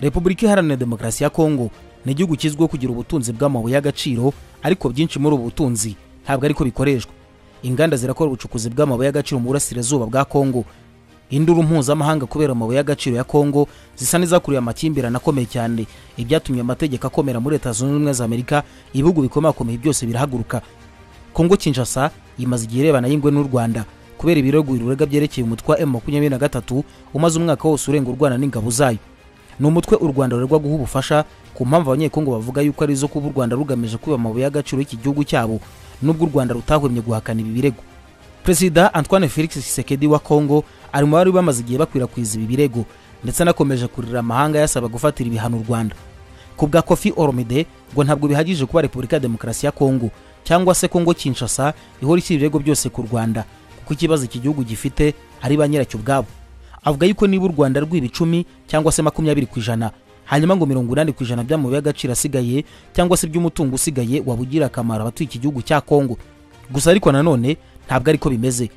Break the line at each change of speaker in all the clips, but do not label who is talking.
repubulika iharanira demokarasi ya kongo ni igihugu kizwiho kugira ubutunzi bw'amabuye y'agaciro ariko byinshi muri ubu butunzi ntabwo ariko bikoreshwa. Inganda zirakora ubucukuzi bw'amabuye y'agaciro mu burasirazuba bwa kongo. Induru mpuzamahanga kubera amabuye y'agaciro ya kongo zisa n'izakuriye amakimbirane akomeye cyane. Ibyatumye amategeko akomera muri leta zunze ubumwe za amerika ibihugu bikomakomeye byose birahaguruka. Kongo kinshasa imaze igihe irebana y'ingwe n'u rwanda. Kubera ibirego birurega byerekeye umutwe wa m makumyabiri na gatatu umaze umwaka wose urenga urwana n'ingabo zayo. Ni umutwe u rwanda ruregwa guha ubufasha ku mpamvu abanyekongo bavuga yuko ari izo kuba u rwanda rugamije kwiba amabuye y'agaciro y'iki gihugu cyabo nubwo u rwanda rutahwemye guhakana ibi birego. Perezida antoine felix Tshisekedi wa kongo ari mu bari bamaze igihe bakwirakwiza ibi birego ndetse anakomeje kurira amahanga yasaba gufatira ibihano u rwanda. Ku bwa kofi oromide ngo ntabwo bihagije kuba repubulika ya demokarasi ya kongo cyangwa se kongo kinshasa ihora ishyira ibirego byose ku rwanda kuko ikibazo iki gihugu gifite ari ba nyiracyo ubwabo. Avuga yuko niba u rwanda rwiba icumi cyangwa se makumyabiri ku ijana hanyuma ngo mirongo inani ku ijana by'amabuye y'agaciro asigaye cyangwa se by'umutungo usigaye waba ugira akamaro abatuye iki gihugu cya kongo gusa ariko nanone ntabwo ariko bimeze.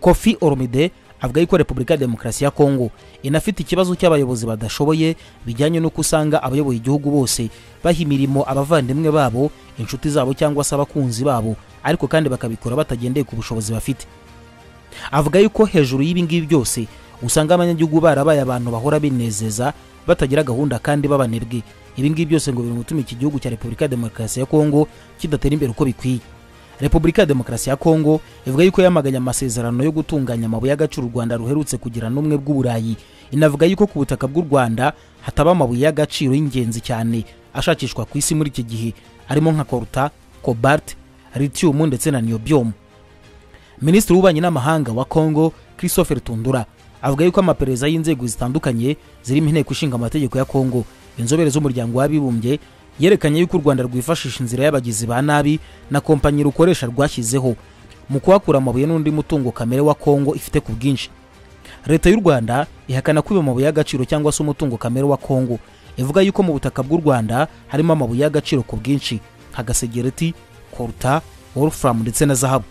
Kofi oromide avuga yuko repubulika ya demokarasi ya kongo inafite ikibazo cy'abayobozi badashoboye bijyanye n'uko usanga abayoboye igihugu bose baha imirimo abavandimwe babo inshuti zabo cyangwa se abakunzi babo ariko kandi bakabikora batagendeye ku bushobozi bafite. Avuga yuko hejuru y'ibi ngibi byose usanga abanyagihugu barabaye abantu bahora binezeza batagira gahunda kandi babanebwe ibi ngibi byose ngo biri gutuma iki gihugu cya repubulika ya demokarasi ya kongo kidatera imbere uko bikwiye. Repubulika ya demokarasi ya kongo ivuga yuko yamaganye amasezerano yo gutunganya amabuye y'agaciro u rwanda ruherutse kugira n'umwe bw'uburayi. Inavuga yuko ku butaka bw'u rwanda hataba amabuye y'agaciro y'ingenzi cyane ashakishwa ku isi muri iki gihe. Arimo nka koruta cobalt lithium ndetse na niobium. Minisitiri w'ububanyi n'amahanga wa kongo christopher tundura avuga yuko amaperereza y'inzego zitandukanye zirimo inteko ishinga amategeko ya kongo inzobere z'umuryango w'abibumbye yerekanye yuko u rwanda rwifashisha inzira y'abagizi ba nabi na kompanyi rukoresha rwashyizeho mu kuhakura amabuye n'undi mutungo kamere wa kongo ifite ku bwinshi. Leta y'u rwanda ihakana kwiba amabuye y'agaciro cyangwa se umutungo kamere wa kongo ivuga yuko mu butaka bw'u rwanda harimo amabuye y'agaciro ku bwinshi nka gasegereti koruta wolfram ndetse na zahabu.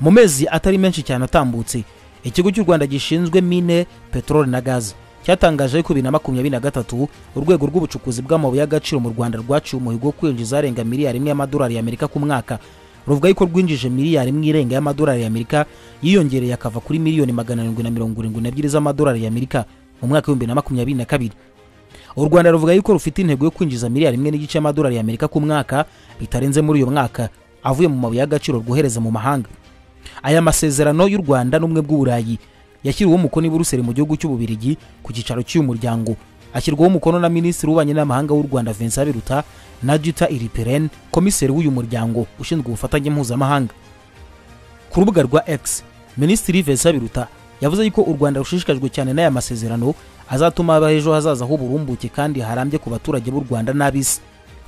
Mu mezi atari menshi cyane atambutse ikigo cy'u rwanda gishinzwe mine peteroli na gaze cyatangaje ko bibiri na makumyabiri na gatatu urwego rw'ubucukuzi bw'amabuye y'agaciro mu rwanda rwaciye umuhigo wo kwinjiza arenga miliyari imwe y'amadolari y'amerika ku mwaka. Ruvuga yuko rwinjije miliyari imwe irenga y'amadolari y'amerika yiyongereye akava kuri miliyoni magana arindwi na mirongo irindwi n'ebyiri z'amadolari y'amerika mu mwaka w'ibihumbi na makumyabiri na kabiri. U rwanda ruvuga yuko rufite intego yo kwinjiza miliyari imwe n'igice y'amadolari y'amerika ku mwaka bitarenze muri uyu mwaka. Avuye mu mabuye y'agaciro rwohereza mu mahanga. Aya masezerano y'u rwanda n'ubumwe bw'uburayi yashyiriweho umukono i buruseli mu gihugu cy'ububirigi ku cyicaro cy'uyu muryango. Ashyirwaho umukono na minisitiri w'ububanyi n'amahanga w'u rwanda vincent biruta na jita iriperene komiseri w'uyu muryango ushinzwe ubufatanye mpuzamahanga. Ku rubuga rwa x minisitiri vincent biruta yavuze yuko u rwanda rushishikajwe cyane n'aya masezerano azatuma haba ejo hazaza h'uburumbuke kandi harambye ku baturage b'u rwanda n'ab'isi.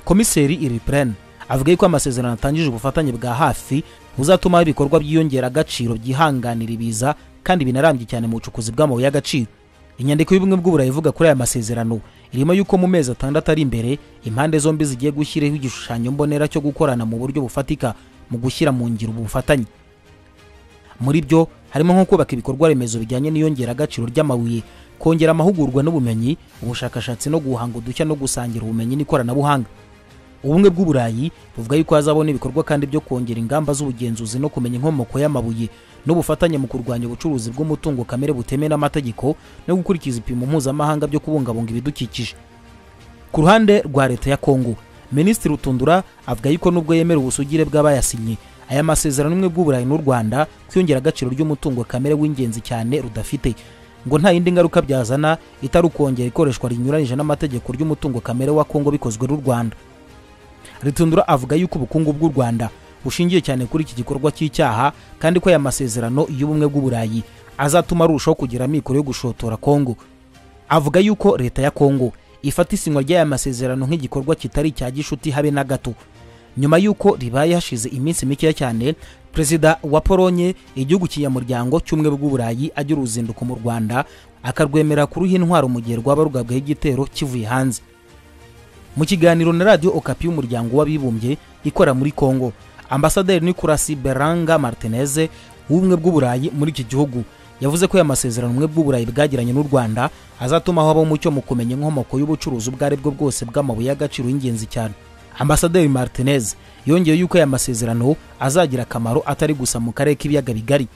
Komiseri iriperene avuga yuko amasezerano atangije ubufatanye bwa hafi buzatuma ibikorwa byiyongera agaciro byihanganira ibiza kandi binarambye cyane mu bucukuzi bw'amabuye y'agaciro. Inyandiko y'ubumwe bw'uburayi ivuga kuri aya masezerano irimo yuko mu mezi atandatu ari imbere impande zombi zigiye gushyiraho igishushanyo mbonera cyo gukorana mu buryo bufatika mu gushyira mu ngiro ubu bufatanye muri byo harimo nko kubaka ibikorwa remezo bijyanye n'iyongeragaciro ry'amabuye kongera amahugurwa n'ubumenyi ubushakashatsi no guhanga udushya no gusangira ubumenyi n'ikoranabuhanga. Ubumwe bw'uburayi buvuga yuko hazabona ibikorwa kandi byo kongera ingamba z'ubugenzuzi no kumenya inkomoko y'amabuye n'ubufatanye mu kurwanya ubucuruzi bw'umutungo kamere butemewe n'amategeko no gukurikiza ibipimo mpuzamahanga byo kubungabunga ibidukikije. Ku ruhande rwa leta ya kongo minisitiri rutundura avuga yuko nubwo yemera ubusugire bw'abayasinye aya masezerano umwe bw'uburayi n'u rwanda kwiyongera agaciro ry'umutungo kamere w'ingenzi cyane rudafite. Ngo nta yindi ngaruka byazana itari ukongera ikoreshwa rinyuranyije n'amategeko ry'umutungo kamere wa kongo bikozwe n'u rwanda. Ritundura avuga yuko ubukungu bw'u rwanda bushingiye cyane kuri iki gikorwa cy'icyaha kandi ko aya masezerano y'ubumwe bw'uburayi azatuma arushaho kugira amikoro yo gushotora kongo. Avuga yuko leta ya kongo ifata isinywa ry'aya masezerano nk'igikorwa kitari icya gishuti habe na gato. Nyuma y'uko ribaye hashize iminsi mikeya cyane perezida wa polonye igihugu kinyamuryango cy'ubumwe bw'uburayi agira uruzinduko mu rwanda akarwemera kuruha intwaro mu gihe rwaba rugabwaho igitero kivuye hanze. Mu kiganiro na radiyo okapi y'umuryango w'abibumbye ikora muri kongo ambasaderi nicolas beranga martineze w'ubumwe bw'uburayi muri iki gihugu yavuze ko aya masezerano ubumwe bw'uburayi bwagiranye n'u rwanda azatuma habaho umucyo mu kumenya inkomoko y'ubucuruzi ubwo ari bwo bwose bw'amabuye y'agaciro y'ingenzi cyane. Ambasaderi martinez yongeye yuko aya masezerano azagira akamaro atari gusa mu karere k'ibiyaga bigari.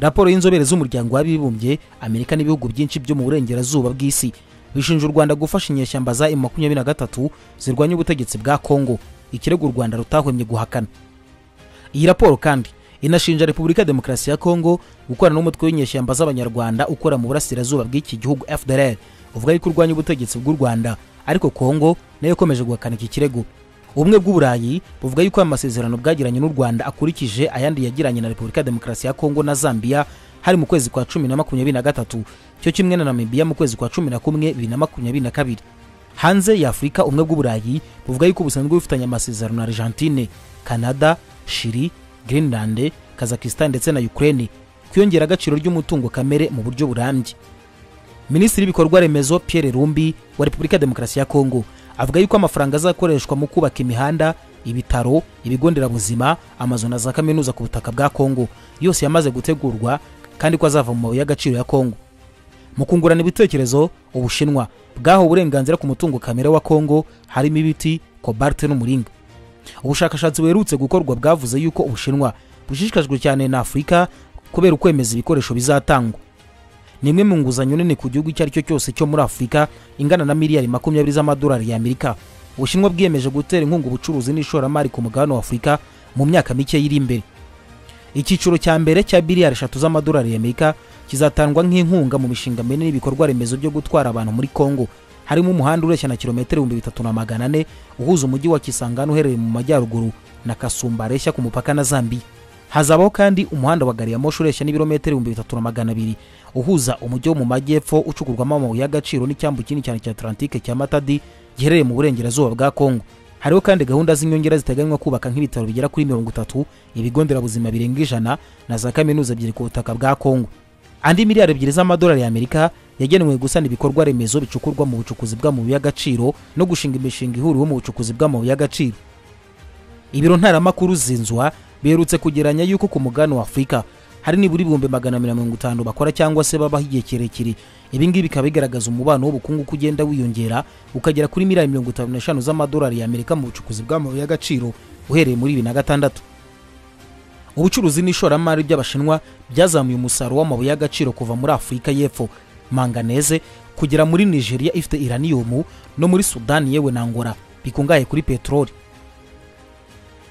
Raporo y'inzobere z'umuryango w'abibumbye amerika n'ibihugu byinshi byo mu burengerazuba bw'isi bishinja u rwanda gufasha inyeshyamba za m makumyabiri na gatatu zirwanya ubutegetsi bwa kongo ikirego u rwanda rutahwemye guhakana. Iyi raporo kandi inashinja repubulika ya demokarasi ya kongo gukorana n'umutwe w'inyeshyamba z'abanyarwanda ukora mu burasirazuba bw'iki gihugu fdr uvuga yuko urwanya ubutegetsi bw'u rwanda ariko kongo na yo ikomeje guhakana iki kirego. Ubumwe bw'uburayi buvuga yuko aya masezerano bwagiranye n'u rwanda akurikije ayandi yagiranye na repubulika ya demokarasi ya kongo na zambia hari mu kwezi kwa cumi na makumyabiri na gatatu cyo kimwe na namibiya mu kwezi kwa cumi na kumwe bibiri na makumyabiri na kabiri. Hanze ya afurika ubumwe bw'uburayi buvuga yuko busanzwe bufitanye amasezerano na argentine canada shiri greenland kazakistan ndetse na ukraine. Kwiyongera agaciro ry'umutungo kamere mu buryo burambye. Minisitiri w'ibikorwa remezo pierre rumbi wa repubulika demokarasi ya kongo avuga yuko amafaranga azakoreshwa mu kubaka imihanda ibitaro ibigo nderabuzima amazu na za kaminuza ku butaka bwa kongo yose yamaze gutegurwa kandi ko azava mu mabuye y'agaciro ya kongo mu kungurana ibitekerezo ubushinwa bwahawe uburenganzira ku mutungo kamere wa kongo harimo ibiti kobalte n'umuringa. Ubushakashatsi buherutse gukorwa bwavuze yuko ubushinwa bushishikajwe cyane na afurika kubera ukwemeza ibikoresho bizatangwa. Ni imwe mu nguzanyo nini ku gihugu icyo ari cyo cyose cyo muri afurika ingana na miliyari makumyabiri z'amadolari y'amerika ubushinwa bwiyemeje gutera inkunga ubucuruzi n'ishoramari ku mugabane wa afurika mu myaka mike iri imbere. Icyiciro cya mbere cya biliyari eshatu z'amadolari y'amerika kizatangwa nk'inkunga mu mishinga minini y'ibikorwa remezo byo gutwara abantu muri kongo harimo umuhanda ureshya na kilometero ibihumbi bitatu na magana ane uhuza umujyi wa kisangani uherereye mu majyaruguru na kasumba areshya ku mupaka na zambiya hazabaho kandi umuhanda wa gari ya moshi ureshya n'ibirometero ibihumbi bitatu na magana abiri uhuza umujyi wo mu majyepfo ucukurwamo amabuye y'agaciro n'icyambu kinini cyane cya atlantike cya matadi giherereye mu burengerazuba bwa kongo hariho kandi gahunda z'inyongera ziteganywa kubaka nk'ibitaro bigera kuri mirongo itatu ibigo nderabuzima birenga ijana na za kaminuza ebyiri ku butaka bwa kongo andi miliyari ebyiri z'amadolari y'amerika yagenewe gusana ibikorwa remezo bicukurwa mu bucukuzi bw'amabuye y'agaciro no gushinga imishinga ihuriweho mu bucukuzi bw'amabuye y'agaciro ibiro ntaramakuru zinzwa biherutse kugeranya yuko ku mugabane wa afurika hari nibura ibihumbi magana mirongo itanu bakora cyangwa se babaho igihe kirekire. Ibi ngibi bikaba bigaragaza umubano w'ubukungu uko ugenda wiyongera ukagera kuri miliyari mirongo itanu n'eshanu z'amadolari y'amerika mu bucukuzi bw'amabuye y'agaciro uhereye muri bibiri na gatandatu. Ubucuruzi n'ishoramari by'abashinwa byazamuye umusaruro w'amabuye y'agaciro kuva muri afurika y'epfo. Manganeze kugera muri nigeria ifite iraniyumu no muri sudani yewe na ngora bikungahaye kuri peteroli.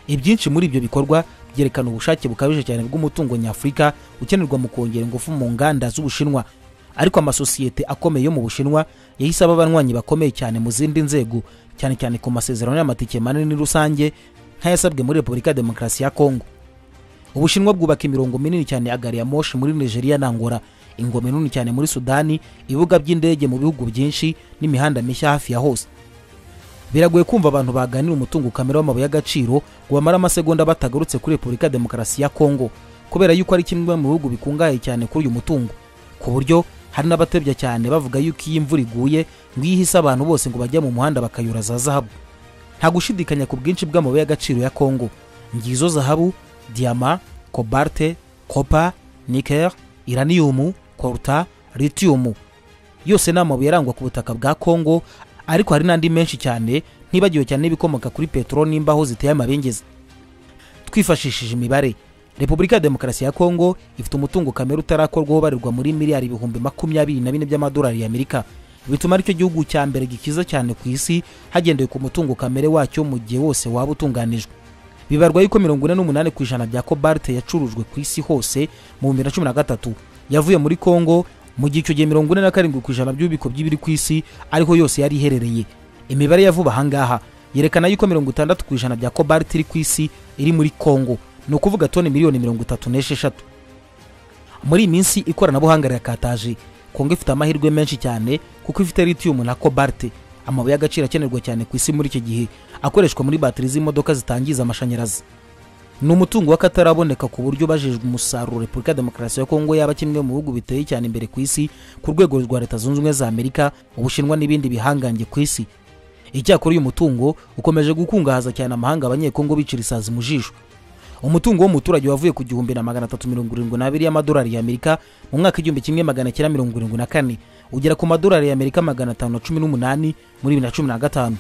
Ibyinshi muri ibyo bikorwa byerekana ubushake bukabije cyane bw'umutungo nyafurika ukenerwa mu kongera ingufu mu nganda z'ubushinwa. Ariko amasosiyete akomeye yo mu bushinwa yahise aba abanywanyi bakomeye cyane mu zindi nzego cyane cyane ku masezerano y'amatike manini rusange nk'ayasabwe muri repubulika ya demokarasi ya kongo ubushinwa bwubaka imirongo minini cyane ya gari ya moshi muri nigeria na ngora ingoma nini cyane muri sudani ibibuga by'indege mu bihugu byinshi n'imihanda mishya hafi ya hose. Biragoye kumva abantu baganira umutungo kamere w'amabuye y'agaciro ngo bamare amasegonda batagarutse kuri repubulika ya demokarasi ya kongo kubera yuko ari kimwe mu bihugu bikungahaye cyane kuri uyu mutungo. Ku buryo hari n'abatebya cyane bavuga yuko iyo imvura iguye ngo ihise abantu bose ngo bajya mu muhanda bakayura za zahabu. Nta gushidikanya ku bwinshi bw'amabuye y'agaciro ya kongo. Ngizo zahabu diyama kobalte kopa niker iraniyumu koruta litiyumu yose ni amabuye arangwa ku butaka bwa kongo ariko hari n'andi menshi cyane ntibagiwe cyane n'ibikomoka kuri peteroli n'imbaho ziteye amabengeza. Twifashishije imibare. Repubulika ya demokarasi ya kongo ifite umutungo kamere utarakorwaho ubarirwa muri miliyari ibihumbi makumyabiri na bine by'amadolari y'amerika bituma ari cyo gihugu cya mbere gikiza cyane ku isi hagendewe ku mutungo kamere wacyo mu gihe wose waba utunganijwe. Bibarwa yuko mirongo ine n'umunani ku ijana bya kobalte yacurujwe ku isi hose mu bihumbi na cumi na gatatu yavuye muri kongo mu gihe icyo gihe mirongo ine na karindwi ku ijana by'ububiko by'ibiri ku isi ariho yose yari iherereye. Imibare ya vuba ahangaha yerekana yuko mirongo itandatu ku ijana bya kobalte iri ku isi iri muri kongo. Ni ukuvuga toni miliyoni mirongo itatu n'esheshatu. Muri iyi minsi ikoranabuhanga rirakataje. Kongo ifite amahirwe menshi cyane kuko ifite litiyumu na kobalte amabuye y'agaciro akenerwa cyane ku isi muri icyo gihe akoreshwa muri batiri z'imodoka zitangiza amashanyarazi. Ni umutungo w'akataraboneka ku buryo bajejwe umusaruro repubulika ya demokarasi ya kongo yaba kimwe mu bihugu biteye cyane imbere ku isi ku rwego rwa leta zunze ubumwe za amerika ubushinwa n'ibindi bihangange ku isi. Icyakora uyu mutungo ukomeje gukungahaza cyane amahanga abanyekongo bicira isazi mu jisho. Umutungo w'umuturage wavuye ku gihumbi na magana atatu mirongo irindwi n'abiri y'amadolari y'amerika mu mwaka igihumbi kimwe magana cyenda mirongo irindwi na kane ugera ku madolari y'amerika magana atanu na cumi n'umunani muri bibiri na cumi na gatanu.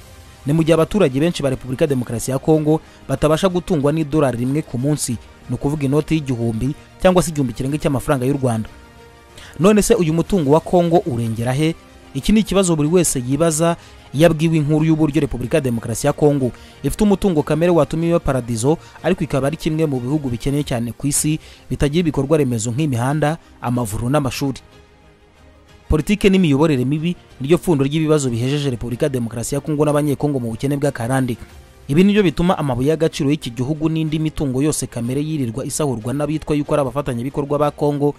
Ni mu gihe abaturage benshi ba repubulika demokarasi ya kongo batabasha gutungwa n'idolari rimwe ku munsi ni ukuvuga inoti y'igihumbi cyangwa se igihumbi kirenga cy'amafaranga y'u rwanda. None se uyu mutungo wa kongo urengera he? Iki ni ikibazo buri wese yibaza iyo abwiwe inkuru y'uburyo repubulika demokarasi ya kongo ifite umutungo kamere watuma iba paradizo ariko ikaba ari kimwe mu bihugu bikeneye cyane ku isi bitagira ibikorwa remezo nk'imihanda amavuriro n'amashuri. Politike n'imiyoborere mibi niryo pfundo ry'ibibazo bihejeje repubulika demokarasi ya kongo n'abanyekongo mu bukene bw'akarande ibi ni byo bituma amabuye y'agaciro y'iki gihugu n'indi mitungo yose kamere yirirwa isahurwa n'abitwa yuko ari abafatanyabikorwa ba kongo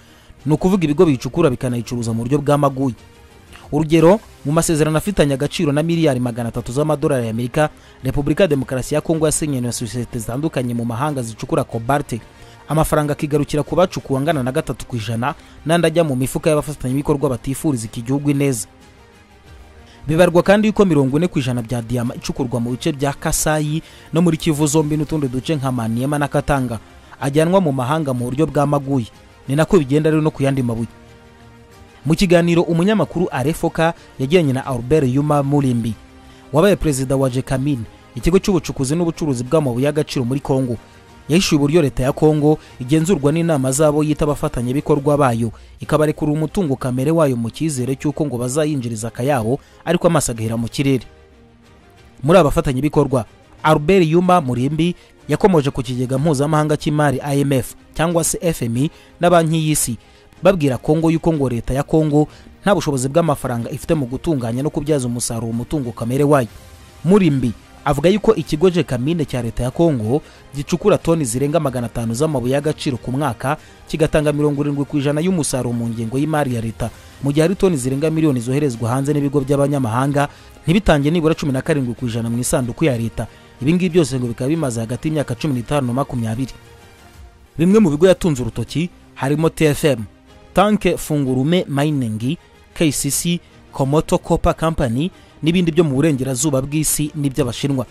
ni ukuvuga ibigo bicukura bikanayicuruza mu buryo bw'amaguyi urugero mu masezerano afitanye agaciro na miliyari magana atatu z'amadolari y'amerika repubulika demokarasi ya kongo yasenywe na sosiyete zitandukanye mu mahanga zicukura kobalte amafaranga akigarukira ku bacukuwe angana na gatatu ku ijana n'andi ajya mu mifuka y'abafatanyabikorwa batifuriza iki gihugu ineza bibarwa kandi yuko mirongo ine ku ijana bya diyama icukurwa mu bice bya kasayi no muri kivu zombi n'utundi duce nka maniyema na katanga ajyanwa mu mahanga mu buryo bw'amaguyi ni nako bigenda rero no ku yandi mabuye. Mu kiganiro umunyamakuru arefoka yagiranye na albert yuma murimbi wabaye perezida wa jekamin ikigo cy'ubucukuzi n'ubucuruzi bw'amabuye y'agaciro muri kongo yahishuye uburyo leta ya kongo igenzurwa n'inama zabo yita abafatanyabikorwa bayo ikabarekura umutungo kamere wayo mu cyizere cy'uko ngo bazayinjiriza akayabo ariko amaso agahera mu kirere. Muri aba bafatanyabikorwa albert yuma murimbi yakomoje ku kigega mpuzamahanga cy'imari imf cyangwa se fmi na banki y'isi. Babwira kongo yuko ngo leta ya kongo nta bushobozi bw'amafaranga ifite mu gutunganya no kubyaza umusaruro umutungo kamere wayo. Murimbi avuga yuko ikigo jekamine cya leta ya kongo gicukura toni zirenga magana atanu z'amabuye y'agaciro ku mwaka kigatanga mirongo irindwi ku ijana y'umusaruro mu ngengo y'imari ya leta. Mu gihe hari toni zirenga miliyoni zoherezwa hanze n'ibigo by'abanyamahanga ntibitange nibura cumi na karindwi ku ijana mu isanduku ya leta. Ibi ngibi byose ngo bikaba bimaze hagati y'imyaka cumi n'itanu na makumyabiri. Bimwe mu bigo yatunze urutoki harimo tfm tanke fungurume mining kcc komoto copper company n'ibindi byo mu burengerazuba bw'isi n'iby'abashinwa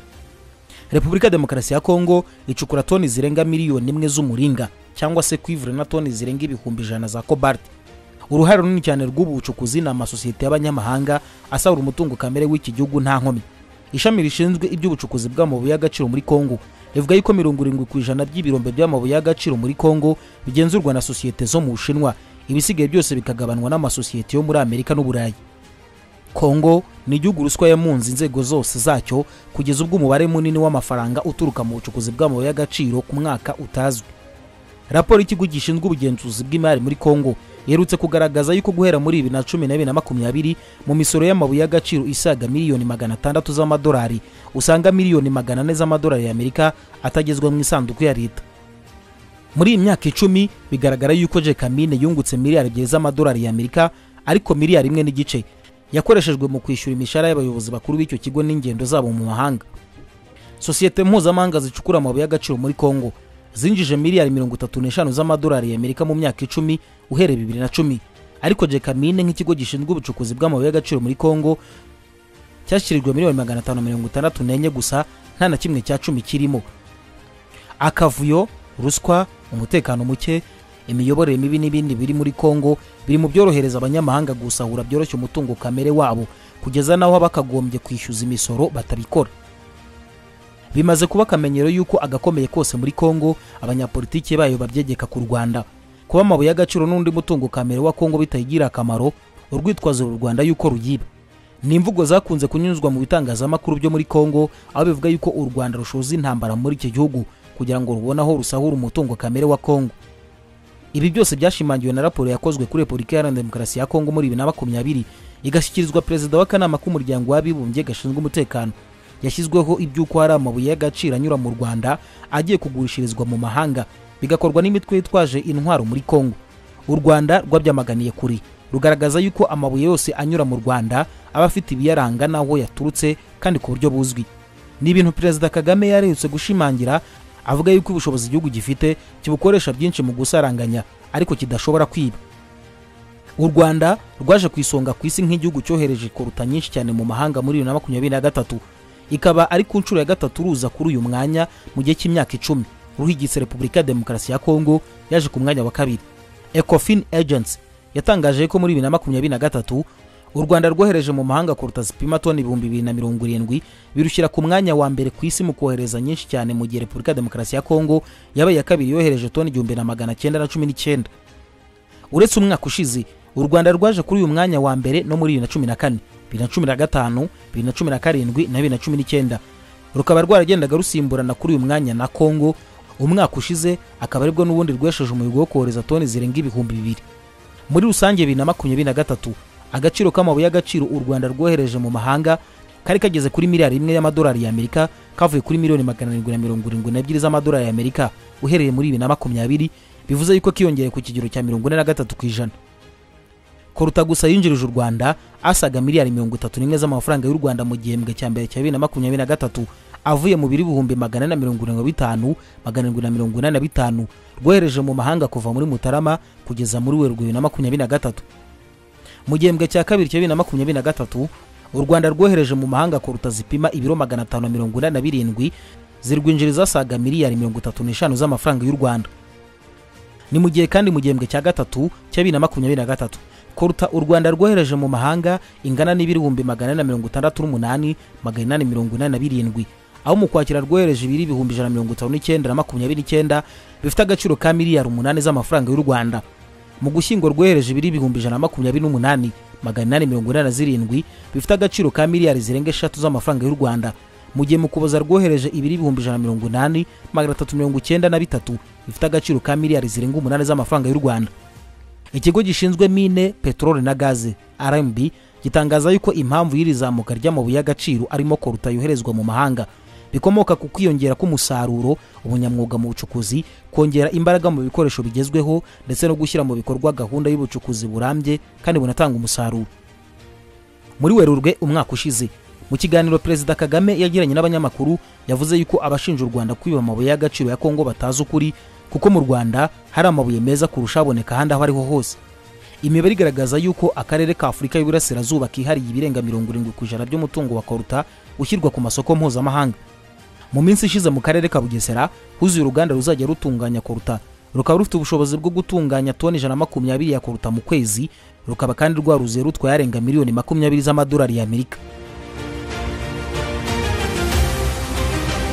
repubulika ya demokarasi ya kongo icukura toni zirenga miliyoni imwe z'umuringa cyangwa se kwivure na toni zirenga ibihumbi ijana za cobalt. Uruhare runini cyane rw'ubu bucukuzi ni amasosiyete y'abanyamahanga asahura umutungo kamere w'iki gihugu nta nkomyi. Ishami rishinzwe iby'ubucukuzi bw'amabuye y'agaciro muri kongo rivuga yuko mirongo irindwi ku ijana by'ibirombe by'amabuye y'agaciro muri kongo bigenzurwa na sosiyete zo mu bushinwa. Ibisigaye byose bikagabanwa n'amasosiyete yo muri amerika n'uburayi kongo ni igihugu ruswa yamunze inzego zose zacyo kugeza ubwo umubare munini w'amafaranga uturuka mu bucukuzi bw'amabuye y'agaciro ku mwaka utazwi. Raporo y'ikigo gishinzwe ubugenzuzi bw'imari muri kongo iherutse kugaragaza yuko guhera muri bibiri na cumi na bibiri na makumyabiri mu misoro y'amabuye y'agaciro isaga miliyoni magana atandatu z'amadolari usanga miliyoni magana ane z'amadolari y'amerika atagezwa mu isanduku ya leta. Muri iyi myaka icumi bigaragara yuko jekamine yungutse miliyari ebyiri z'amadolari y'amerika ariko miliyari imwe n'igice. Yakoreshejwe mu kwishyura imishahara y'abayobozi bakuru b'icyo kigo n'ingendo zabo mu mahanga. Sosiyete mpuzamahanga zicukura amabuye y'agaciro muri kongo zinjije miliyari mirongo itatu n'eshanu z'amadolari y'amerika mu myaka icumi uhereye bibiri na cumi. Ariko jekamine nk'ikigo gishinzwe ubucukuzi bw'amabuye y'agaciro muri kongo cyashyirijwe miliyoni magana atanu mirongo itandatu n'enye gusa nta na kimwe cya cumi kirimo. Akavuyo ruswa umutekano muke imiyoborere mibi n'ibindi biri muri kongo biri mu byorohereza abanyamahanga gusahura byoroshye umutungo kamere wabo kugeza n'aho bakagombye kwishyuza imisoro batabikora. Bimaze kuba akamenyero y'uko agakomeye kose muri kongo abanyapolitiki bayo babyegeka ku rwanda. Kuba amabuye y'agaciro n'undi mutungo kamere wa kongo bitayigira akamaro urwitwazo ru rwanda y'uko ruyiba ni imvugo zakunze kunyuzwa mu bitangazamakuru byo muri kongo aho bivuga yuko u rwanda rushoza intambara muri iki gihugu kugira ngo rubone aho rusahura umutungo kamere wa kongo. Ibi byose byashimangiwe na raporo yakozwe kuri repubulika iharanira demokarasi ya kongo muri bibiri na makumyabiri. Igashyikirizwa perezida w'akanama k'umuryango w'abibumbye gashinzwe umutekano. Yashyizweho iby'uko hari amabuye y'agaciro anyura mu rwanda agiye kugurishirizwa mu mahanga. Bigakorwa n'imitwe yitwaje intwaro muri kongo u rwanda rwabyamaganiye kuri rugaragaza yuko amabuye yose anyura mu rwanda aba afite ibiyaranga n'aho yaturutse kandi ku buryo buzwi. Ni ibintu perezida kagame yarerutse gushimangira avuga yuko ubushobozi igihugu gifite kibukoresha byinshi mu gusaranganya ariko kidashobora kwiba. U rwanda rwaje ku isonga ku isi nk'igihugu cyohereje koruta nyinshi cyane mu mahanga muri bibiri na makumyabiri na gatatu. Ikaba ari ku nshuro ya gatatu ruza kuri uyu mwanya mu gihe cy'imyaka icumi. Ruhigitse repubulika ya demokarasi ya kongo yaje ku mwanya wa kabiri. Ecofin agents yatangaje ko muri bibiri na makumyabiri na gatatu u rwanda rwohereje mu mahanga kuruta zipima toni ibihumbi bibiri na mirongo irindwi birushyira ku mwanya wa mbere ku isi mu kohereza nyinshi cyane mu gihe repubulika ya demokarasi ya kongo yabaye iya kabiri yohereje toni igihumbi na magana cyenda na cumi n'icyenda. Uretse umwaka ushize u rwanda rwaje kuri uyu mwanya wa mbere no muri bibiri na cumi na kane bibiri na cumi na gatanu bibiri na cumi na karindwi na bibiri na cumi n'icyenda. Rukaba rwaragendaga rusimburana kuri uyu mwanya na kongo umwaka ushize akaba ari bwo n'ubundi rwesheje umuhigo wo kohereza toni zirenga ibihumbi bibiri. Muri rusange bibiri na makumyabiri na gatatu agaciro k'amabuye y'agaciro u rwanda rwohereje mu mahanga kari kageze kuri miliyari imwe y'amadolari y'amerika kavuye kuri miliyoni magana arindwi na mirongo irindwi n'ebyiri z'amadolari y'amerika uhereye muri bibiri na makumyabiri bivuze yuko kiyongeye ku kigero cya mirongo ine na gatatu ku ijana. Koruta gusa yinjirije u rwanda asaga miliyari mirongo itatu n'imwe z'amafaranga y'u rwanda mu gihembwe cya mbere cya bibiri na makumyabiri na gatatu avuye mu biri ibihumbi magana na mirongo irindwi na bitanu magana arindwi na mirongo inani na bitanu rwohereje mu mahanga kuva muri mutarama kugeza muri werurwe bibiri na makumyabiri na gatatu. Mu gihembwe cya kabiri cya bibiri na makumyabiri na gatatu u rwanda rwohereje mu mahanga koruta zipima ibiro magana atanu mirongo inani na birindwi zirwinjiriza asaga miliyari mirongo itatu n'eshanu z'amafaranga y'u rwanda. Ni mu gihe kandi mu gihembwe cya gatatu cya bibiri na makumyabiri na gatatu koruta u rwanda rwohereje mu mahanga ingana n'ibihumbi magana ane na mirongo itandatu n'umunani magana inani mirongo inani na birindwi. Aho mu kwakira rwohereje ibiri ibihumbi ijana na mirongo itanu n'icyenda na makumyabiri n'icyenda bifite agaciro ka miliyari umunani z'amafaranga y'u rwanda. Mu gushyingo rwohereje ibiri ibihumbi ijana na makumyabiri n'umunani magana inani mirongo inani na zirindwi bifite agaciro ka miliyari zirenga eshatu z'amafaranga y'u rwanda. Mu gihe mu kuboza rwohereje ibiri ibihumbi ijana na mirongo inani magana atatu mirongo icyenda na bitatu bifite agaciro ka miliyari zirenga umunani z'amafaranga y'u rwanda. Ikigo gishinzwe mine peteroli na gaze rmb gitangaza yuko impamvu y'iri zamuka ry'amabuye y'agaciro arimo koruta yoherezwa mu mahanga. Bikomoka ku kwiyongera k'umusaruro ubunyamwuga mu bucukuzi kongera imbaraga mu bikoresho bigezweho ndetse no gushyira mu bikorwa gahunda y'ubucukuzi burambye kandi bunatanga umusaruro. Muri werurwe umwaka ushize mu kiganiro perezida kagame yagiranye n'abanyamakuru yavuze yuko abashinja u rwanda kwiba amabuye y'agaciro ya kongo batazi ukuri kuko mu rwanda hari amabuye meza kurusha aboneka ahandi aho ariho hose. Imibare igaragaza yuko akarere ka afurika y'uburasirazuba kihariye ibirenga mirongo irindwi ku ijana by'umutungo wa koruta ushyirwa ku masoko mpuzamahanga. Mu minsi ishize mu karere ka bugesera huzuye uruganda ruzajya rutunganya koruta rukaba rufite ubushobozi bwo gutunganya toni ijana na makumyabiri ya koruta mu kwezi rukaba kandi rwaruzuye rutwaye arenga miliyoni makumyabiri z'amadolari y'amerika.